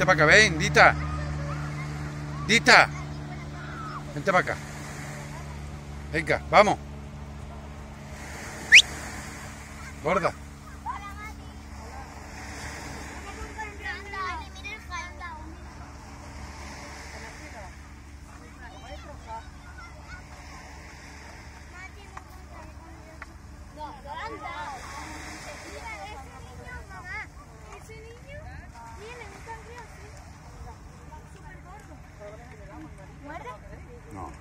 Vente para acá, ven, Dita. Dita. Vente para acá. Venga, vamos. Gorda. No, muera? No.